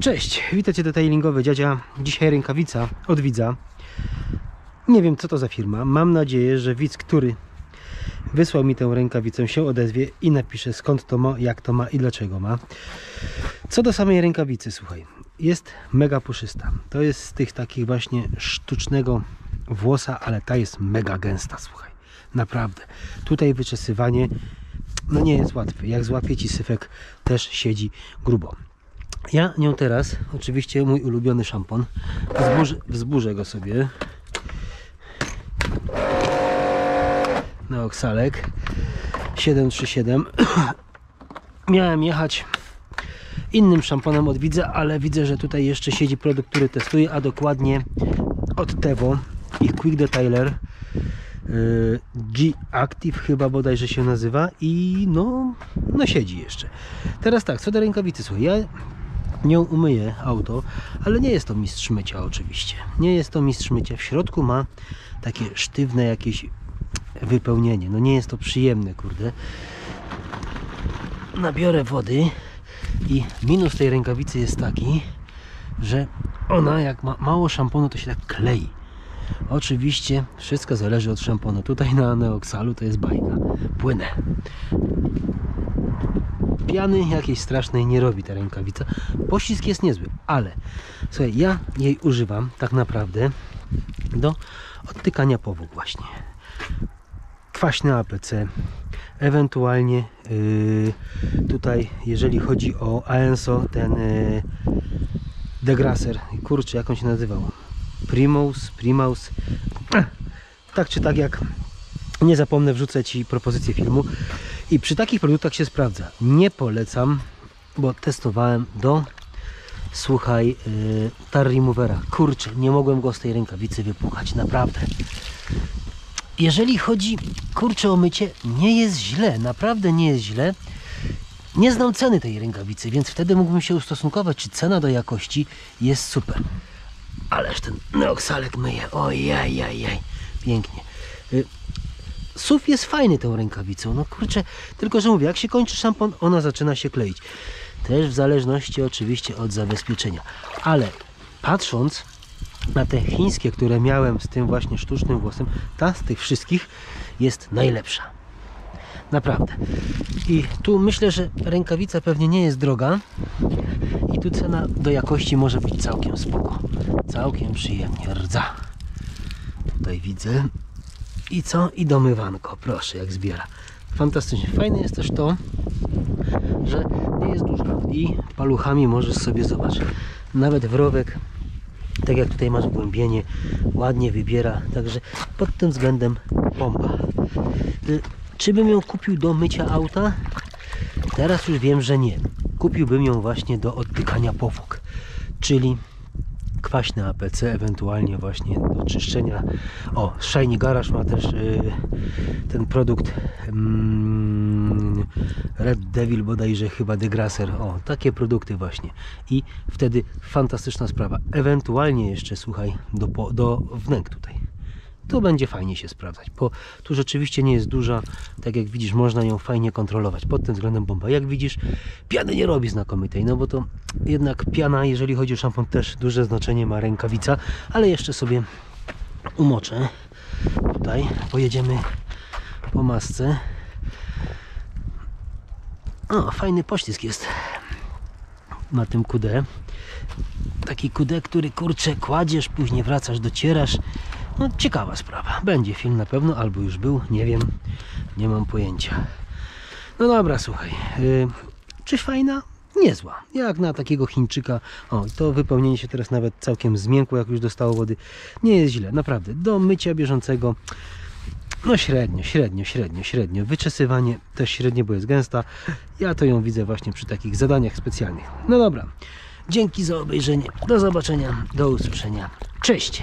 Cześć, witajcie detailingowy dziadzia. Dzisiaj rękawica od widza. Nie wiem co to za firma. Mam nadzieję, że widz, który wysłał mi tę rękawicę się odezwie i napisze skąd to ma, jak to ma i dlaczego ma. Co do samej rękawicy, słuchaj, jest mega puszysta. To jest z tych takich właśnie sztucznego włosa, ale ta jest mega gęsta, słuchaj. Naprawdę. Tutaj wyczesywanie no nie jest łatwe. Jak złapie ci syfek, też siedzi grubo. Ja nią teraz, oczywiście mój ulubiony szampon, wzburzę, wzburzę go sobie na oksalek. 737 miałem jechać innym szamponem od widza, ale widzę, że tutaj jeszcze siedzi produkt, który testuję, a dokładnie od Tevo i Quick Detailer y, G Active chyba bodajże się nazywa i no, no siedzi jeszcze. Teraz tak, co do rękawicy, słuchaj, ja nią umyję auto, ale nie jest to mistrz mycia oczywiście. Nie jest to mistrz mycia. W środku ma takie sztywne jakieś wypełnienie. No nie jest to przyjemne, kurde. Nabiorę wody i minus tej rękawicy jest taki, że ona jak ma mało szamponu to się tak klei. Oczywiście wszystko zależy od szamponu. Tutaj na Neoxalu to jest bajka. Płynę. Piany jakiejś strasznej nie robi ta rękawica. Pościsk jest niezły, ale słuchaj, ja jej używam tak naprawdę do odtykania powłok właśnie. Kwaśny APC, ewentualnie yy, tutaj jeżeli chodzi o AENSO, ten yy, degraser, kurczę jak on się nazywał? Primus, Primus, tak czy tak jak nie zapomnę wrzucę Ci propozycję filmu i przy takich produktach się sprawdza. Nie polecam, bo testowałem do słuchaj yy, tar removera. Kurczę, nie mogłem go z tej rękawicy wypłukać, naprawdę. Jeżeli chodzi, kurczę, o mycie, nie jest źle, naprawdę nie jest źle. Nie znam ceny tej rękawicy, więc wtedy mógłbym się ustosunkować, czy cena do jakości jest super. Ależ ten neoksalek myje, ojej, pięknie. Y, SUV jest fajny tą rękawicą, no kurczę, tylko że mówię, jak się kończy szampon, ona zaczyna się kleić. Też w zależności oczywiście od zabezpieczenia. Ale patrząc na te chińskie, które miałem z tym właśnie sztucznym włosem, ta z tych wszystkich jest najlepsza. Naprawdę. I tu myślę, że rękawica pewnie nie jest droga i tu cena do jakości może być całkiem spoko. Całkiem przyjemnie rdza. Tutaj widzę. I co? I domywanko. Proszę, jak zbiera. Fantastycznie. Fajne jest też to, że nie jest duża i paluchami możesz sobie zobaczyć. Nawet wrowek, tak jak tutaj masz głębienie, ładnie wybiera. Także pod tym względem bomba. Y, czy bym ją kupił do mycia auta? Teraz już wiem, że nie. Kupiłbym ją właśnie do odtykania powłok. Czyli kwaśne APC, ewentualnie właśnie do czyszczenia. O, Shiny Garage ma też yy, ten produkt yy, Red Devil bodajże chyba Degrasser. O, takie produkty właśnie. I wtedy fantastyczna sprawa. Ewentualnie jeszcze, słuchaj, do, do wnęk tutaj to będzie fajnie się sprawdzać, bo tu rzeczywiście nie jest duża, tak jak widzisz, można ją fajnie kontrolować, pod tym względem bomba. Jak widzisz, piany nie robi znakomitej, no bo to jednak piana, jeżeli chodzi o szampon, też duże znaczenie ma rękawica, ale jeszcze sobie umoczę tutaj, pojedziemy po masce. O, fajny poślizg jest na tym kudę. Taki kudę, który kurczę kładziesz, później wracasz, docierasz no, ciekawa sprawa. Będzie film na pewno, albo już był, nie wiem, nie mam pojęcia. No dobra, słuchaj. Yy, czy fajna? Niezła. Jak na takiego Chińczyka. O, to wypełnienie się teraz nawet całkiem zmiękło, jak już dostało wody. Nie jest źle, naprawdę. Do mycia bieżącego no średnio, średnio, średnio, średnio. Wyczesywanie też średnio, bo jest gęsta. Ja to ją widzę właśnie przy takich zadaniach specjalnych. No dobra. Dzięki za obejrzenie. Do zobaczenia, do usłyszenia. Cześć!